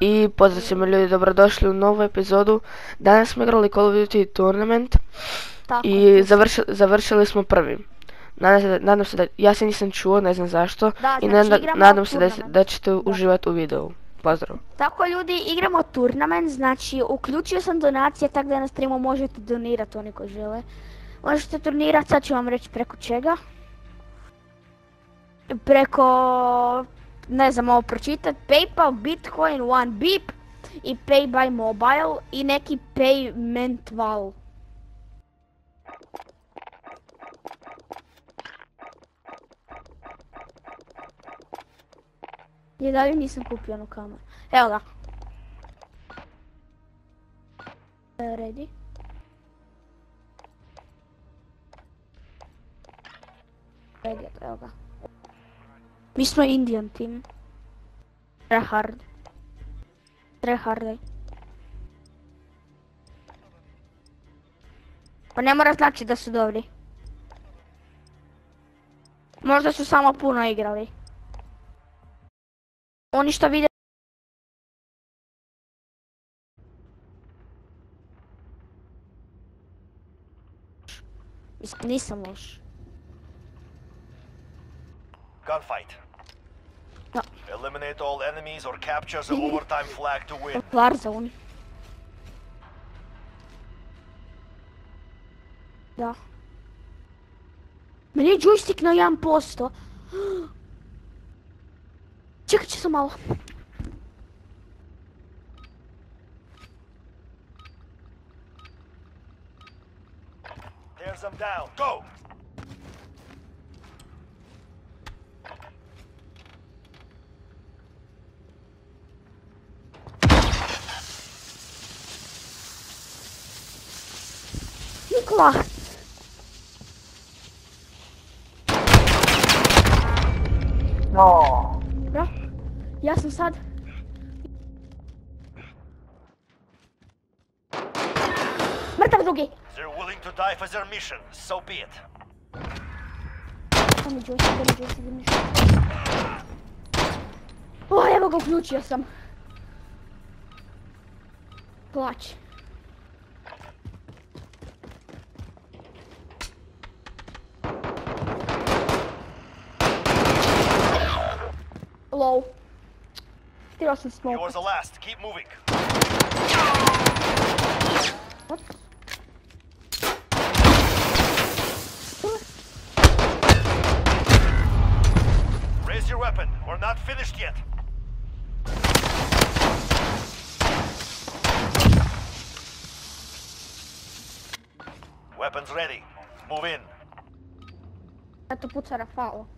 I pozdrav svima ljudi, dobrodošli u novu epizodu. Danas smo igrali Call of Duty Tournament Tako i završi- završili smo prvi. Nadam se, da, nadam se da, ja se nisam čuo, ne znam zašto. Da, I znači nadam se da, ćete uživati u videu. Pozdrav. Tako ljudi, igramo turnament, znači uključio sam donacije tako da na streamu možete donirati oni koji žele. Možete turnirati, sad ću vam reći preko čega. Preko, ne znam ovo pročitati, Paypal, Bitcoin, One Beep i Pay by Mobile i neki Payment Val. I dalje nisam kupio onu kameru. Evo ga. Ready? Ready, evo ga. Mi smo Indian team. Tryhard. Tryhard. Pa ne mora znači da su dobri. Možda su samo puno igrali. Oni što vide... Nisam loš. Gunfight. No. Eliminate all enemies or capture the overtime flag to win. Warzone. Da. Je joystick na 1%. Čekat ću se malo. There's them down. Go! Nikola! No. Da? Ja sam sad... Mrtav drugi! They're willing to die for their mission. So be it. Samo O, evo ga, uključio sam. Plać. Low. Htio sam You're the last. Keep moving. What? Raise your weapon. We're not finished yet. Weapons ready. Move in. Puca Rafalo.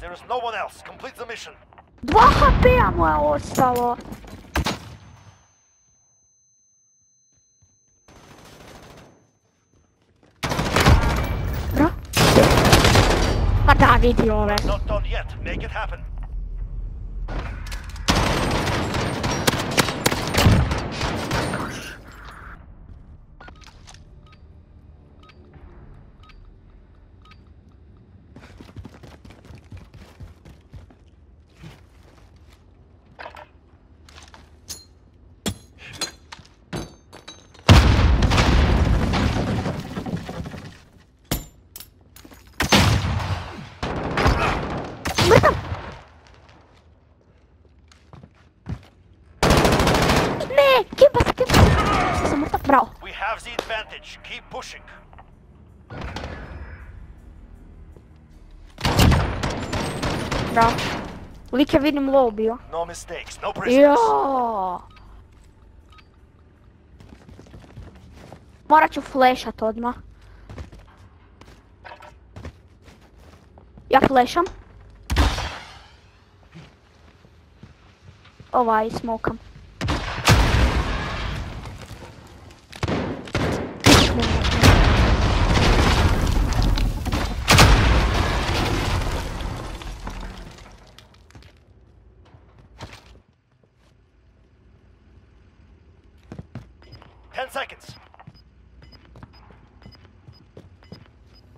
There is no one else. Complete the mission. Dwa HP mu ostało. Not done yet. Make it happen. We have the advantage. Keep pushing. Bravo. Lik je vidim low bio. No mistakes. No prisoners. Jo. Morat ću flashat odmah. Ja flasham. Ovaj, smokam. Ten seconds.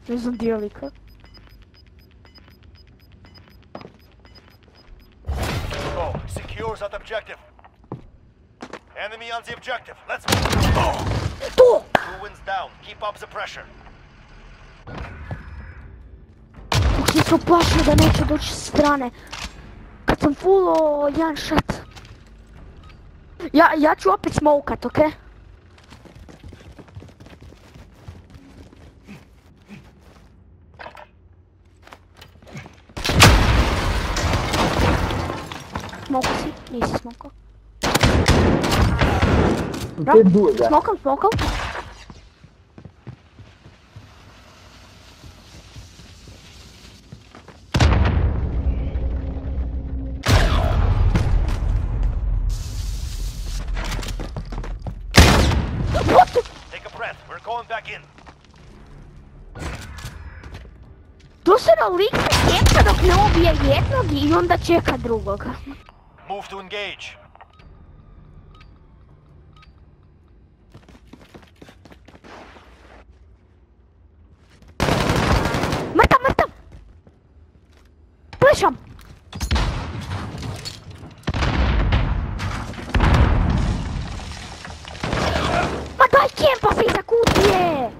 Ne znam dio lika. Go. Oh, Secure that objective. Enemy on the objective. Let's move. To! Two wins down. Keep up the pressure. Kako se uplašio da neće doći s strane. Kad sam fullo jedan shot. Ja, ja ću opet smokat, okej? Smokao Che due, dai. Smokam, smokam. What the? Take a breath. We're going back in. Doslovno lik se čeka dok ne ubije jednog i onda čeka drugoga. Move to engage. Daj kiełba, fejsa, kurde!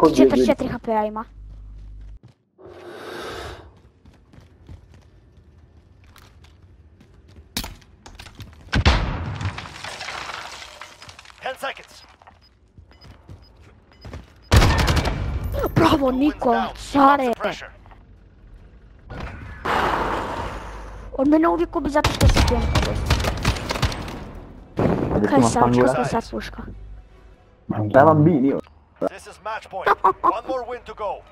dawajcie Chodź, 4, 4 HP aima. Ten seconds. Brawo, Niko, sorry. On mnie nauczył, by za to się Kaj, sam, czas na zasłuszka. Ja mam bini już. This is match point. One more win to go.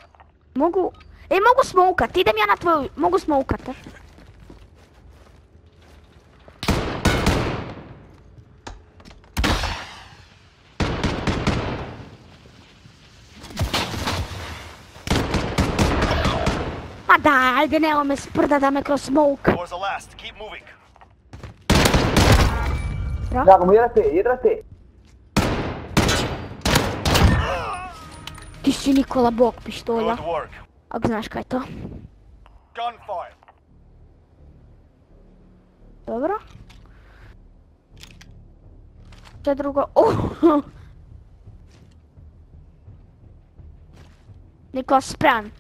Mogu... E, mogu smokat, idem ja na tvoju... Mogu smokat, e? Ma daj, ajde, nemo me sprda da me kroz smoke. Four's the last. Keep moving. Giacomo, dietro a te, dietro a te. Ti si Nikola bok pištolja. Ako znaš kaj je to. Dobro. Je drugo? Uh. Nikola, spreman.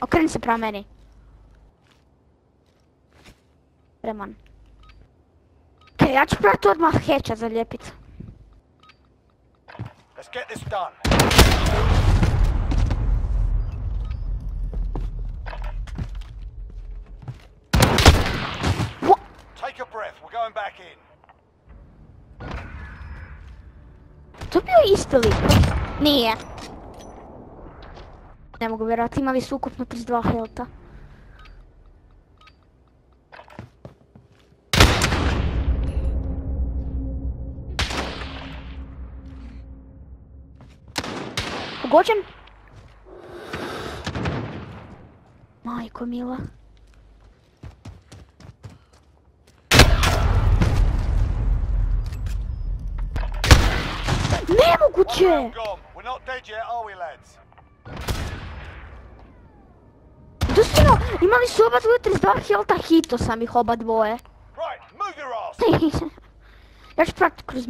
Okreni se prema meni. Spreman. Okej, ja ću probati odmah heća zalijepit. Let's get this done. Je bio isti lik. Nije. Ne mogu vjerovati, imali su ukupno 32 helta. Pogođen? Majko mila. Lads? Doslovno, imali su oba dvoje 32 helta, hito sam ih oba dvoje. Right, move your ass. Ja ću pratiti kroz.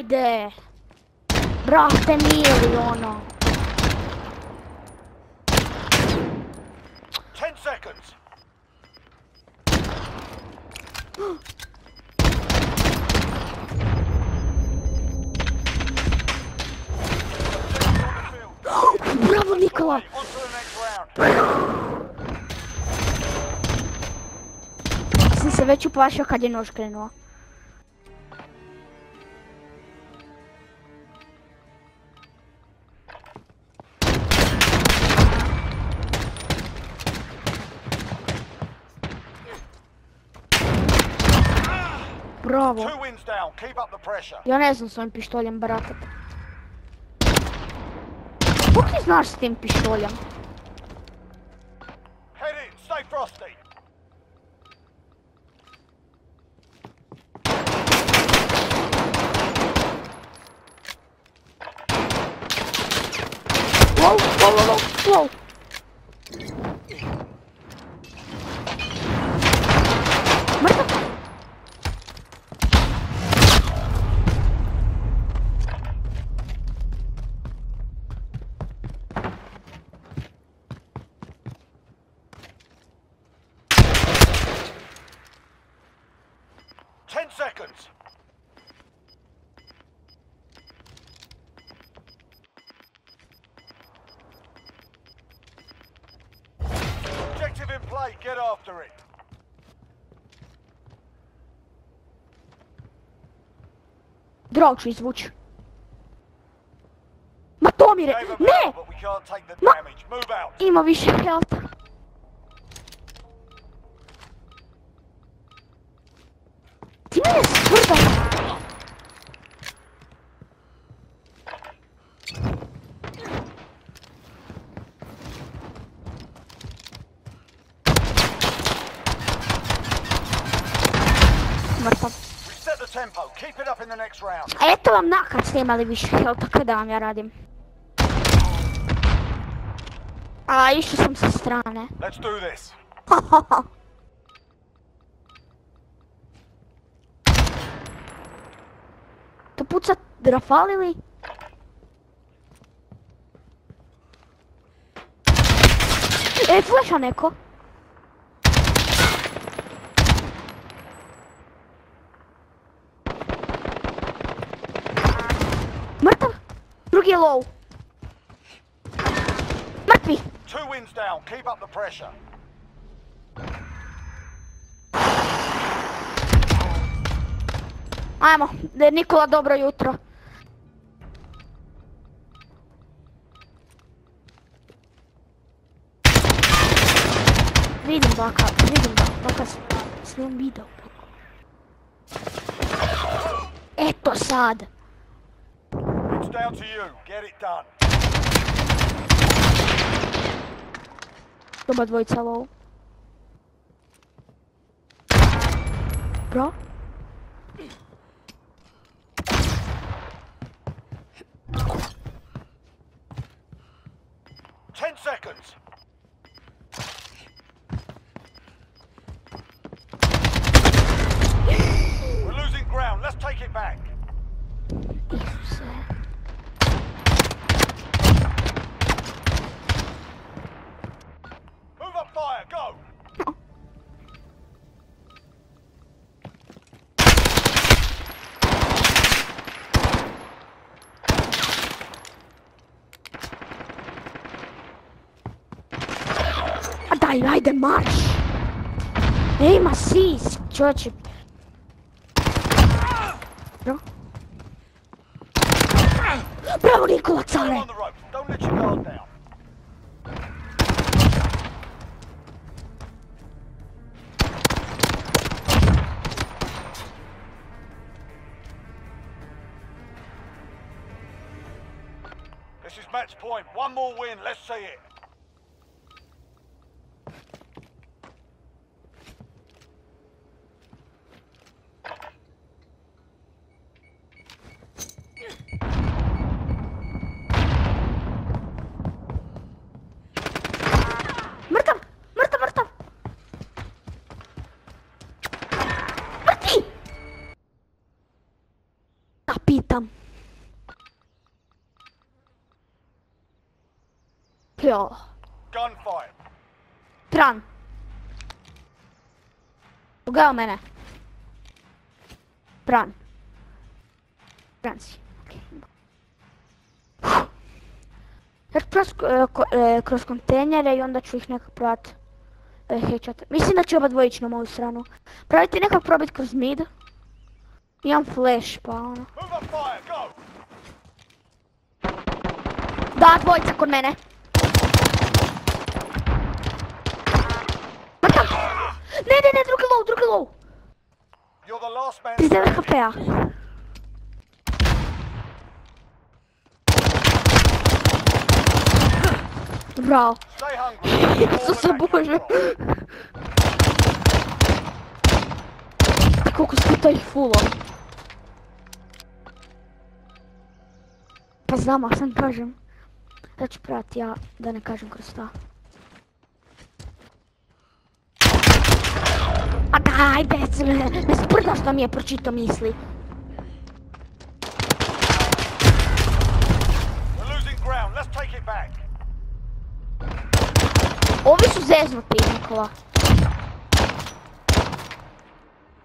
Ajde! Brate mili, ono. Ten seconds. Bravo, Nikola! Sem se več uplašil, kad je nož krenuo. Brawo. Ja ne znam s ovim pištoljem, brate. Kako ti znaš s tim pištoljem? Wow, wow, wow. after it. Дрочи звуч. Ма то мире! Не! Ма... Има висше хелта. Keep it up in the next round. A eto vam nakad ste imali više health, tako da vam ja radim. A, išao sam sa strane. Let's do this. To puca Rafal ili? E, fleša neko. Mrtav. Drugi je low. Mrtvi. Two wins down. Keep up the pressure. Ajmo, Nikola dobro jutro. Vidim baka, vidim baka, baka s- video. Eto sad. Down to you. Get it done. Doba dvojica low. Bro. Ten seconds. We're losing ground. Let's take it back. by the march. Ei, macis, George. Bro. Bravo, Nicola, sorry. Don't let your guard down. This is match point. One more win. Let's see it. Gunfire. Tran. Pogledao mene. Tran. Tran si. Ja ću proći e, ko- e, kroz kontejnere i onda ću ih nekako probat e, hećat. Mislim da će oba dvojići na moju stranu. Probajte nekako probit kroz mid. Imam flash pa ono. Da, dvojica kod mene. Ne, ne, ne, drugi low, drugi low. You're the last man. 39 HP-a. Bravo. Isuse Bože. Koliko smo taj fulo. Pa znam, a sam kažem. Da ću prati ja, da ne kažem kroz ta. A daj, dec, me, me sprda što mi je pročito misli. Ovi su zeznuti, Nikola.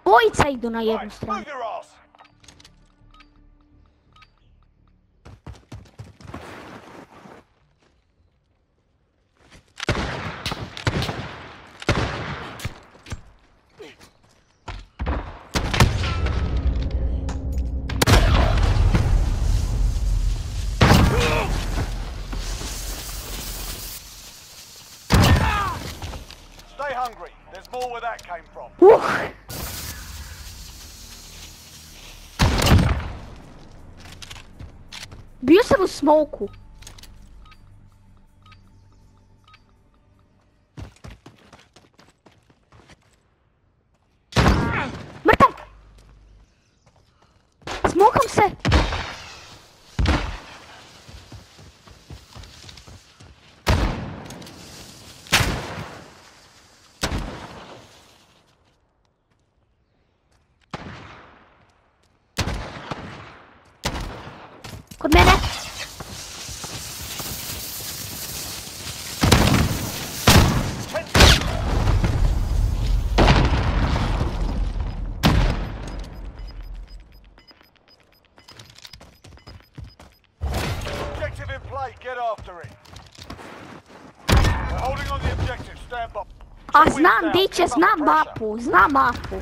Dvojica idu na jednu stranu. Uh! Bicha no smoke. Smoke on C! A znam down. di će, Keep up znam mapu, znam mapu.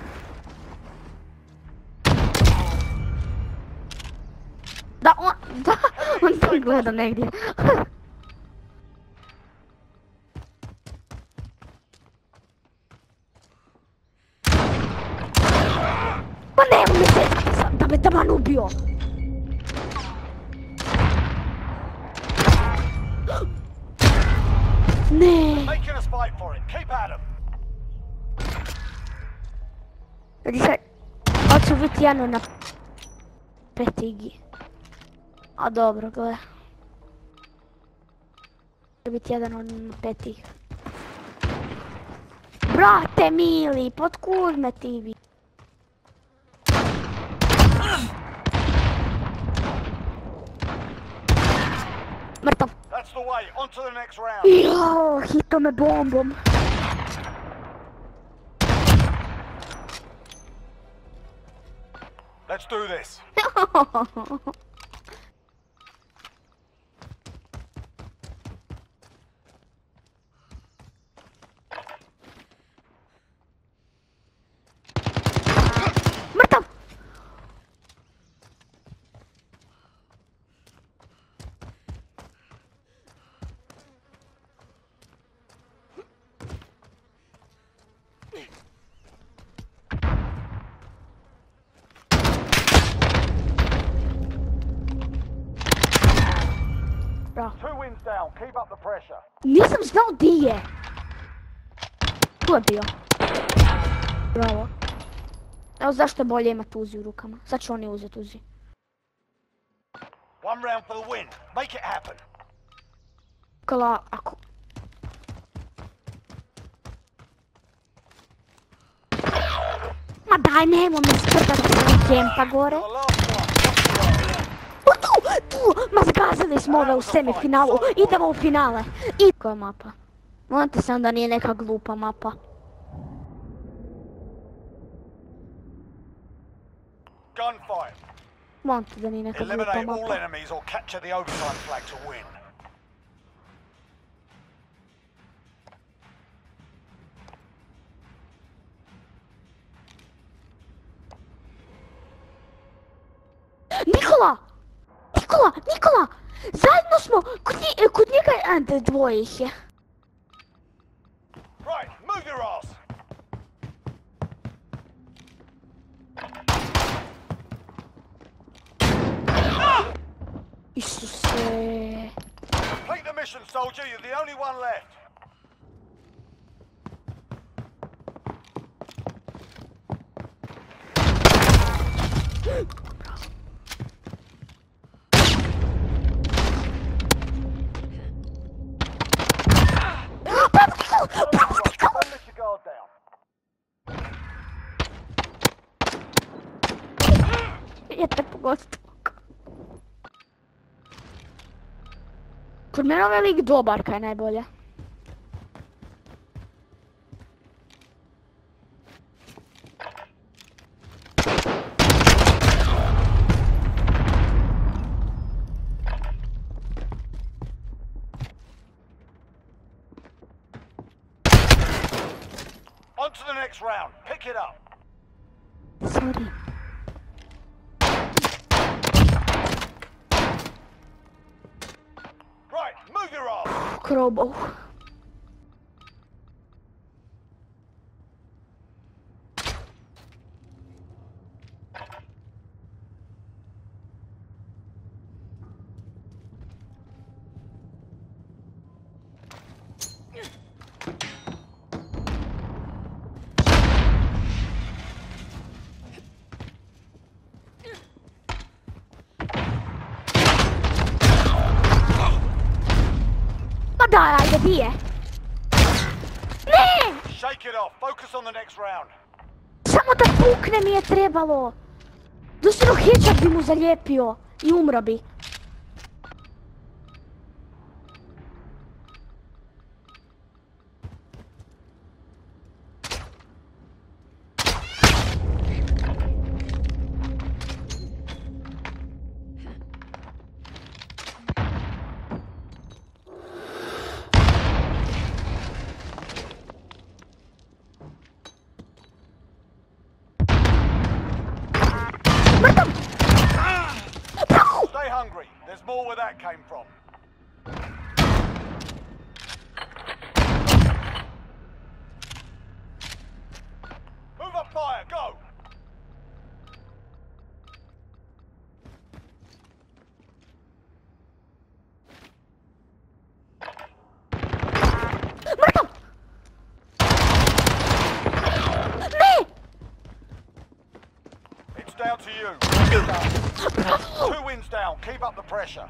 Da, on, da, on to gleda negdje. Pa ne, me se, sam da me taman ubio. Ne. Making us fight for it. Keep at 'em. Vidi se, hoću biti jedno na petigi. A dobro, gle. Hoću biti jedan petih. Brate mili, potkud me ti vi. Mrtav. That's the way. On to the next round. Jo, hito me bombom. Let's do this. Nisam znao di je. Tu je bio. Bravo. Evo zašto je bolje imati uzi u rukama. Sad će oni uzeti uzi. One round for the win. Make it happen. Kala, ako... Ma daj, nemoj me kempa gore. Tu! ma zgazili smo ove u semifinalu, idemo u finale. I koja mapa? Molim te sam da nije neka glupa mapa. Molim te da nije neka glupa mapa. Nikola! Nikola! Zajedno smo! Kod, nje- njega dvoje ih je. Right, move your ass. Isuse. Complete the mission, soldier. You're the only one left. Bravo, Nikola! Bravo, Right, Nikola! don't let your guard down. Ja te pogotovo. Kod mene ovaj lik dobar kaj je najbolje. chorobou. Ajde, di je? Ne! Shake it off. Focus on the next round. Samo da pukne mi je trebalo. Doslovno headshot bi mu zalijepio i umro bi. Hungry. There's more where that came from. Move up fire. Go. down. Keep up the pressure.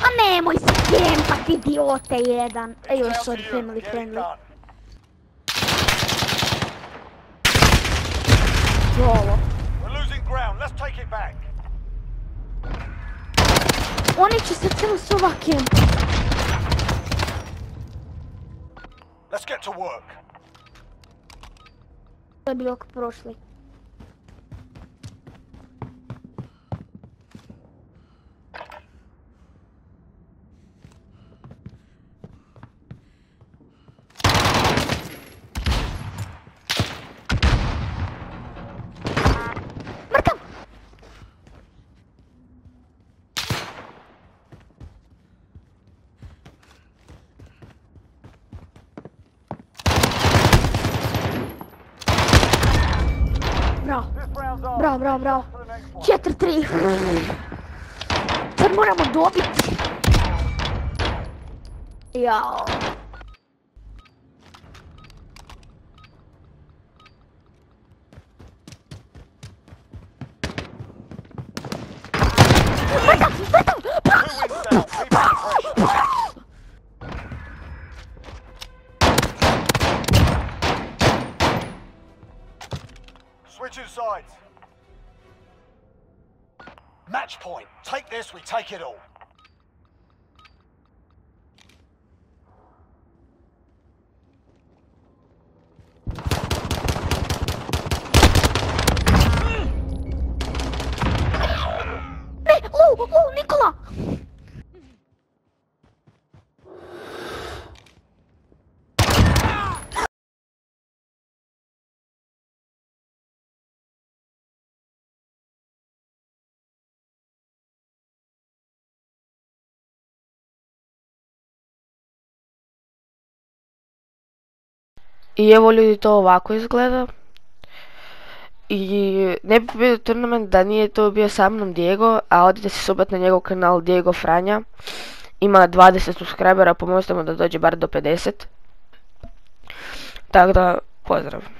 A nemoj se, pa ti idiote eh, jedan. Ej, još sorry, family friendly. We're losing ground. Let's take it back. Oni će se cijelo s ovakim. Let's get to work. To je prošli. Bravo, bravo, bravo, bravo. To the next one. 4-3. Sad moramo dobiti. Jao. Point. Take this, we take it all. I evo ljudi to ovako izgleda. I ne bi bio turnament da nije to bio sa mnom Diego, a odite se subat na njegov kanal Diego Franja. Ima 20 subscribera, pomozite mu da dođe bar do 50. Tako da, pozdrav.